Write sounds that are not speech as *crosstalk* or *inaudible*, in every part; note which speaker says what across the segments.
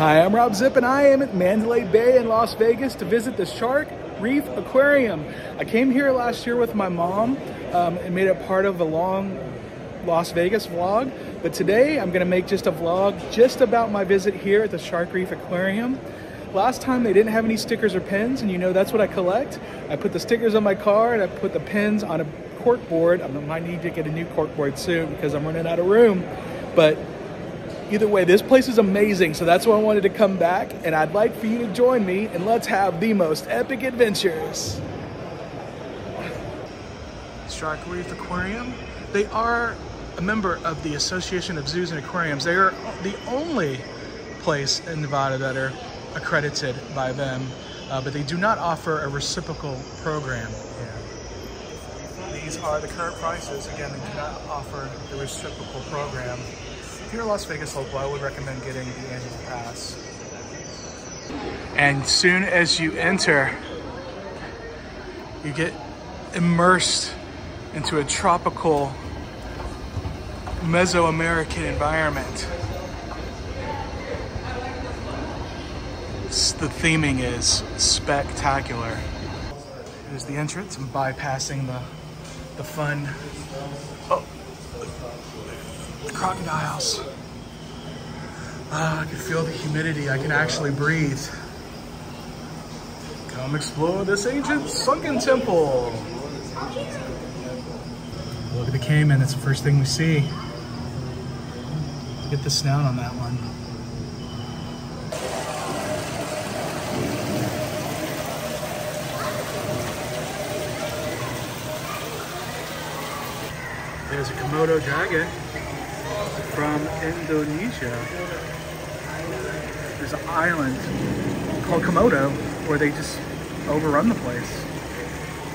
Speaker 1: Hi, I'm Robb Zipp, and I am at Mandalay Bay in Las Vegas to visit the Shark Reef Aquarium. I came here last year with my mom um, and made it part of a long Las Vegas vlog, but today I'm gonna make just a vlog just about my visit here at the Shark Reef Aquarium. Last time they didn't have any stickers or pins, and you know that's what I collect. I put the stickers on my car and I put the pins on a cork board. I might need to get a new cork board soon because I'm running out of room. But either way, this place is amazing, so that's why I wanted to come back, and I'd like for you to join me, and let's have the most epic adventures. Shark Reef Aquarium. They are a member of the Association of Zoos and Aquariums. They are the only place in Nevada that are accredited by them, uh, but they do not offer a reciprocal program These are the current prices. Again, they do not offer the reciprocal program. If you're a Las Vegas local, I would recommend getting the annual pass. And soon as you enter, you get immersed into a tropical Mesoamerican environment. the theming is spectacular. Here's the entrance. I'm bypassing the the fun. Oh, the crocodiles. Ah, I can feel the humidity. I can actually breathe. Come explore this ancient sunken temple. Look at the caiman. It's the first thing we see. Get the snout on that one. There's a Komodo dragon from Indonesia. There's an island called Komodo where they just overrun the place.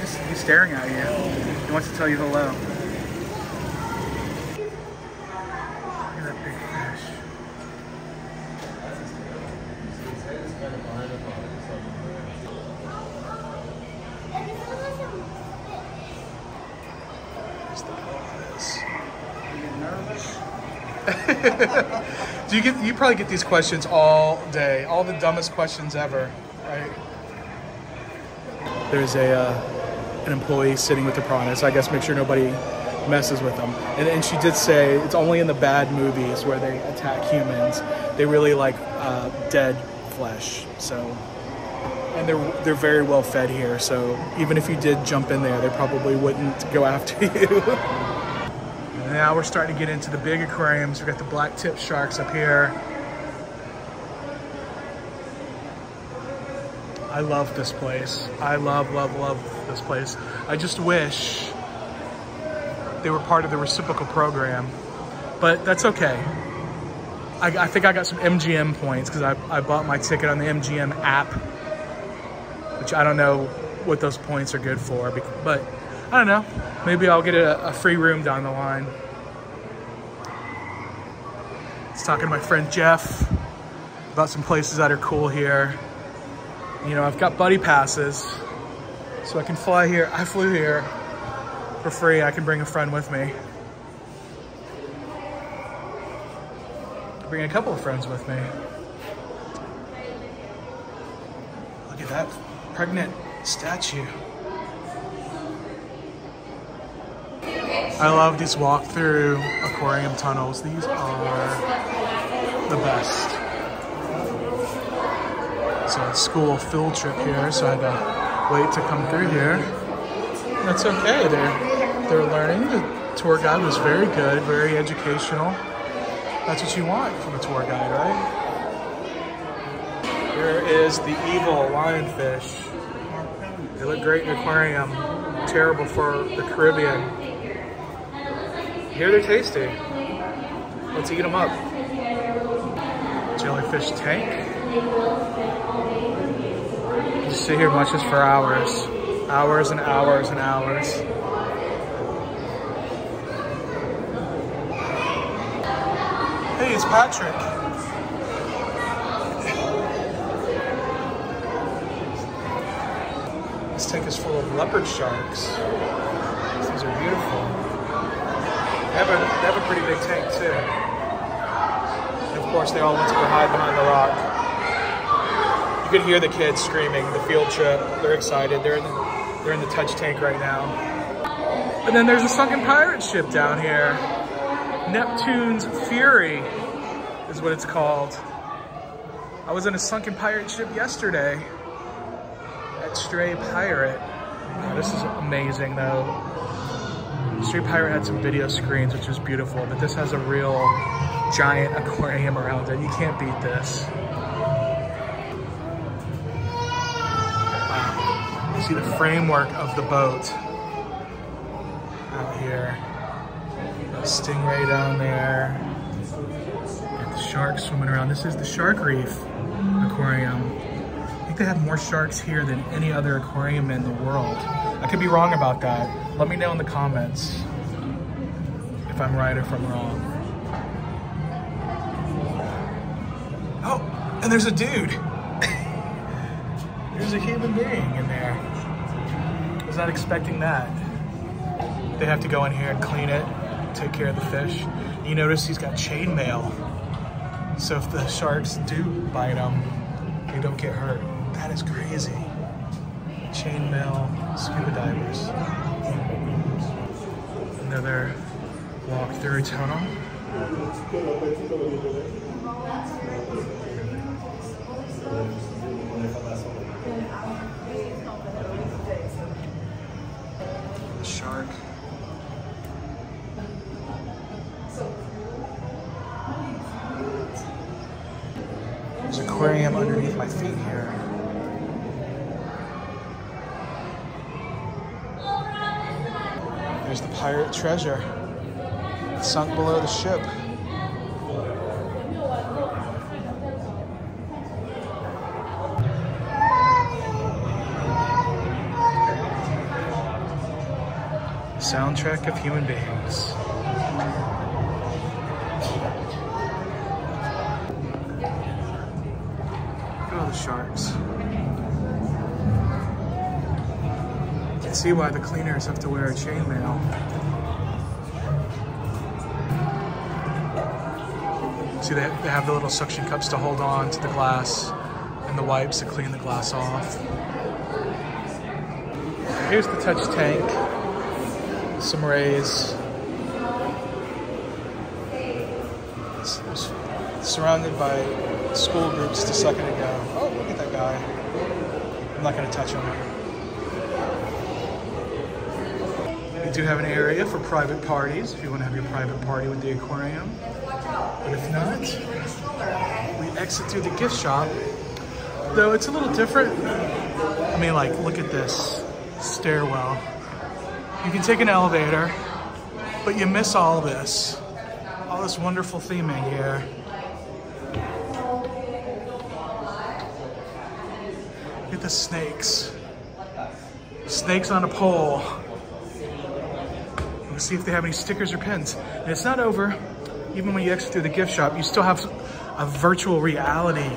Speaker 1: Just, he's staring at you. He wants to tell you hello. *laughs* Do you get? You probably get these questions all day, all the dumbest questions ever, right? There's a uh, an employee sitting with the piranhas. I guess make sure nobody messes with them. And, and she did say it's only in the bad movies where they attack humans. They really like uh, dead flesh. So, and they're they're very well fed here. So even if you did jump in there, they probably wouldn't go after *laughs* you. Now we're starting to get into the big aquariums. We've got the black tip sharks up here. I love this place. I love, love, love this place. I just wish they were part of the reciprocal program, but that's okay. I, I think I got some MGM points because I, I bought my ticket on the MGM app, which I don't know what those points are good for, but I don't know. Maybe I'll get a, a free room down the line. Was talking to my friend Jeff about some places that are cool here. You know, I've got buddy passes, so I can fly here. I flew here for free. I can bring a friend with me. Bring a couple of friends with me. Look at that pregnant statue. I love these walk-through aquarium tunnels. These are the best. So a school field trip here, so I had to wait to come through here. That's okay. They're they're learning. The tour guide was very good, very educational. That's what you want from a tour guide, right? Here is the evil lionfish. They look great in the aquarium. Terrible for the Caribbean hear they're tasty. Let's eat them up. Jellyfish tank. Just sit here much as for hours. Hours and hours and hours. Hey, it's Patrick. This tank is full of leopard sharks. These are beautiful. They have a, they have a pretty big tank too. And of course, they all went to go hide behind the rock. You can hear the kids screaming, the field trip. They're excited. They're in the, they're in the touch tank right now. And then there's a sunken pirate ship down here. Neptune's Fury is what it's called. I was in a sunken pirate ship yesterday at Stray Pirate. Oh, this is amazing though. Stray Pirate had some video screens, which was beautiful, but this has a real giant aquarium around it. You can't beat this. Wow. You see the framework of the boat out here. A stingray down there. Got the sharks swimming around. This is the Shark Reef Aquarium. I think they have more sharks here than any other aquarium in the world. I could be wrong about that. Let me know in the comments if I'm right or if I'm wrong. Oh, and there's a dude. *laughs* there's a human being in there. I was not expecting that. They have to go in here and clean it, take care of the fish. You notice he's got chainmail. So if the sharks do bite him, they don't get hurt. That is crazy. Chainmail scuba divers. Another walk through tunnel. The shark. There's an aquarium underneath my feet here. There's the pirate treasure sunk below the ship. Soundtrack of human beings. Look at all the sharks. Can see why the cleaners have to wear a chainmail. See, they they have the little suction cups to hold on to the glass and the wipes to clean the glass off. Here's the touch tank. Some rays. It's, it's surrounded by school groups just a second ago. Oh, look at that guy. I'm not gonna touch him. We do have an area for private parties if you want to have your private party with the aquarium. But if not, we exit through the gift shop. Though it's a little different. I mean, like, look at this stairwell. You can take an elevator, but you miss all this. All this wonderful theming here. Look at the snakes. Snakes on a pole. Let's see if they have any stickers or pins. And it's not over. Even when you exit through the gift shop, you still have a virtual reality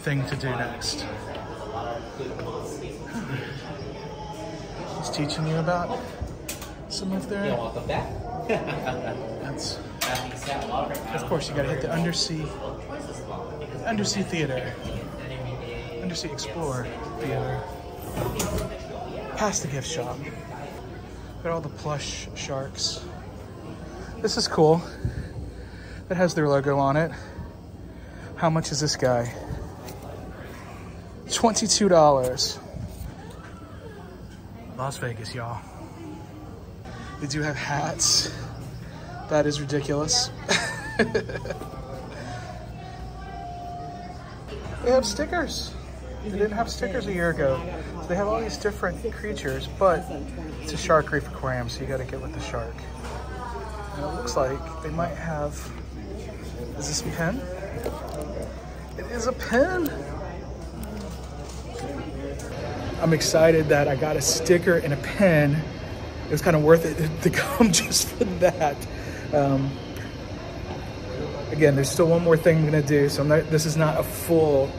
Speaker 1: thing to do next. He's teaching you about some of their. That's, of course, you gotta hit the undersea, undersea theater, undersea explorer theater. Past the gift shop. Got all the plush sharks. This is cool. It has their logo on it. How much is this guy? $22. Las Vegas, y'all. They do have hats. That is ridiculous. *laughs* they have stickers. They didn't have stickers a year ago. They have all these different creatures, but it's a shark reef aquarium, so you gotta get with the shark. And it looks like they might have, is this a pen? It is a pen. I'm excited that I got a sticker and a pen. It was kind of worth it *laughs* to come just for that. Um, again, there's still one more thing I'm gonna do, so not, this is not a full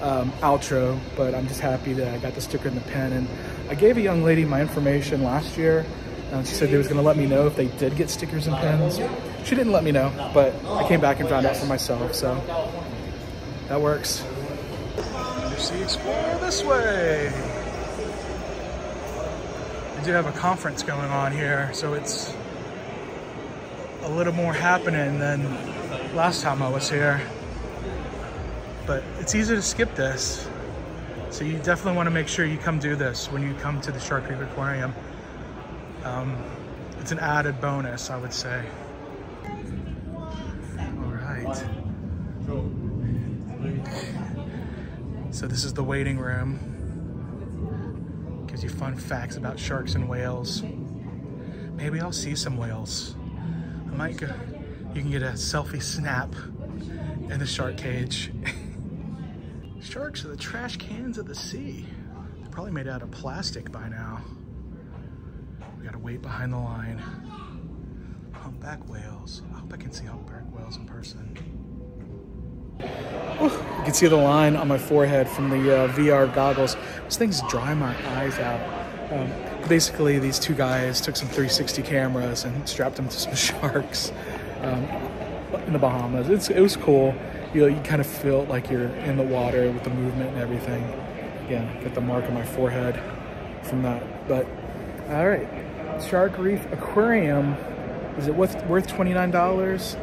Speaker 1: um, outro, but I'm just happy that I got the sticker and the pen. And I gave a young lady my information last year. and she said they was gonna let me know if they did get stickers and pens. She didn't let me know, but I came back and found out for myself, so that works. Undersea Explorer this way. We do have a conference going on here, so it's a little more happening than last time I was here. But it's easy to skip this. So you definitely want to make sure you come do this when you come to the Shark Reef Aquarium. Um, it's an added bonus, I would say. All right. So this is the waiting room. Gives you fun facts about sharks and whales. Maybe I'll see some whales. I might go, you can get a selfie snap in the shark cage. *laughs* Sharks are the trash cans of the sea. They're probably made out of plastic by now. We gotta wait behind the line. Humpback whales. I hope I can see humpback whales in person. You can see the line on my forehead from the uh, VR goggles. These things dry my eyes out. Um, basically, these two guys took some 360 cameras and strapped them to some *laughs* sharks um, in the Bahamas. It's, it was cool. You, you kind of feel like you're in the water with the movement and everything. Again, get the mark on my forehead from that. But all right, Shark Reef Aquarium. Is it worth worth twenty nine dollars?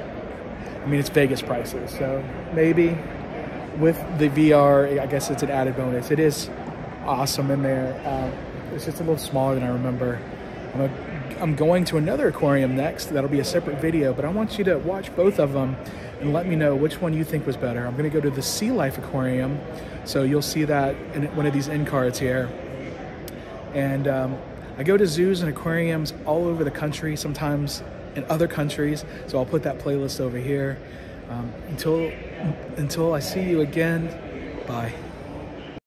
Speaker 1: I mean, it's Vegas prices, so maybe with the VR, I guess it's an added bonus. It is awesome in there. Uh, it's just a little smaller than I remember. I'm, a, I'm going to another aquarium next. That'll be a separate video, but I want you to watch both of them and let me know which one you think was better. I'm going to go to the Sea Life Aquarium, so you'll see that in one of these end cards here. And um, I go to zoos and aquariums all over the country, sometimes in other countries. So I'll put that playlist over here. Um, until until I see you again, bye.